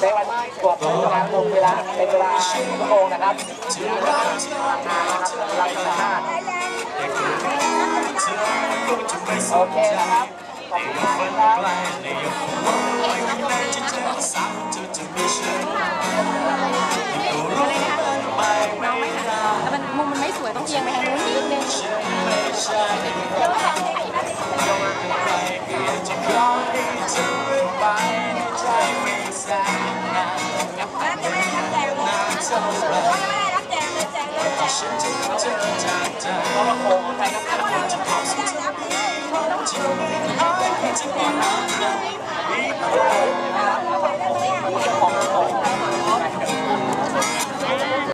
ในวันตรวจพลังงานลงเวลาเป็นเวลาชั่วโมงนะครับพลังงานนะครับพลังงานโอเคนะครับขอบคุณมากครับแต่มันมุมมันไม่สวยต้องเอียงไปทางนู้นนิดนึง 我们的世界这么大大